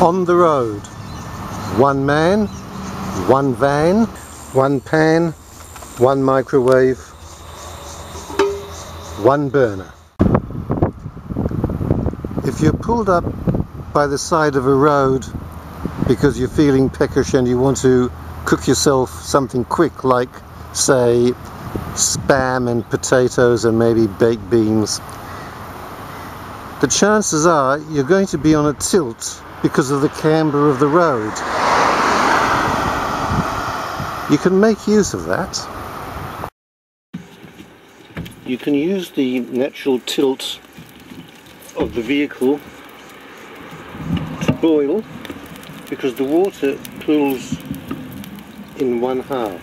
On the road, one man, one van, one pan, one microwave, one burner. If you're pulled up by the side of a road because you're feeling peckish and you want to cook yourself something quick like say spam and potatoes and maybe baked beans the chances are you're going to be on a tilt because of the camber of the road you can make use of that you can use the natural tilt of the vehicle to boil because the water pools in one half.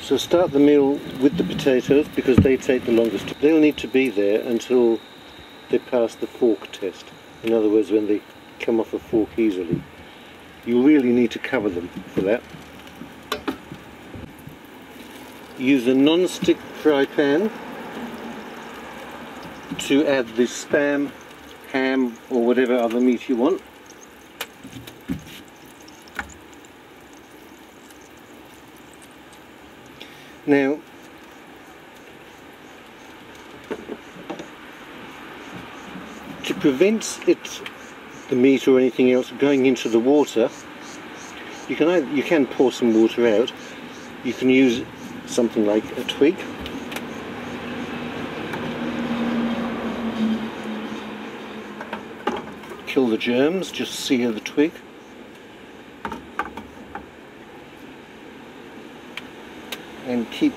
So start the meal with the potatoes because they take the longest. They'll need to be there until they pass the fork test. In other words, when they come off a fork easily. You really need to cover them for that. Use a non-stick fry pan to add the spam, ham or whatever other meat you want. Now, to prevent it, the meat or anything else going into the water, you can either, you can pour some water out. You can use something like a twig. Kill the germs, just sear the twig. and keep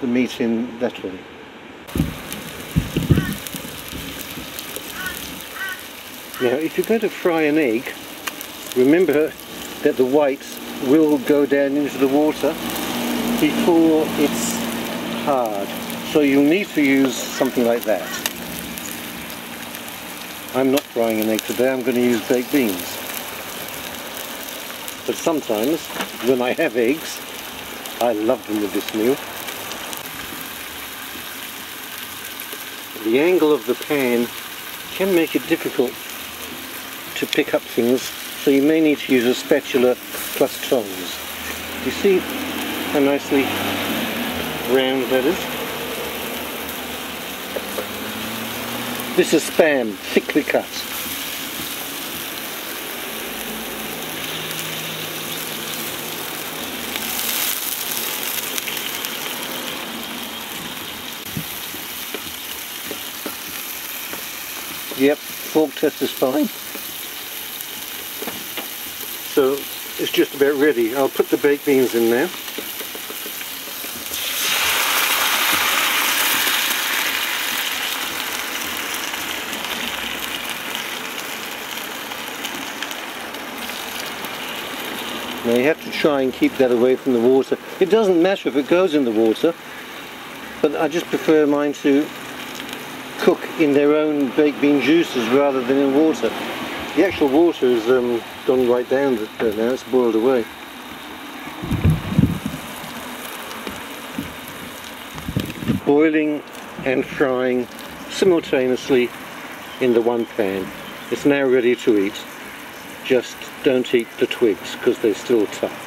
the meat in that way. Now if you're going to fry an egg, remember that the whites will go down into the water before it's hard. So you'll need to use something like that. I'm not frying an egg today, I'm going to use baked beans. But sometimes, when I have eggs, I love them with this meal. The angle of the pan can make it difficult to pick up things, so you may need to use a spatula plus tongs. You see how nicely round that is? This is spam, thickly cut. Yep, fork test is fine. So it's just about ready. I'll put the baked beans in now. Now you have to try and keep that away from the water. It doesn't matter if it goes in the water, but I just prefer mine to cook in their own baked bean juices rather than in water. The actual water is um, gone right down now, it's boiled away. Boiling and frying simultaneously in the one pan. It's now ready to eat. Just don't eat the twigs because they're still tough.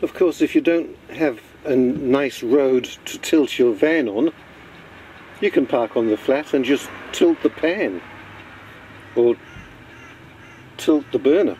Of course if you don't have a nice road to tilt your van on, you can park on the flat and just tilt the pan or tilt the burner.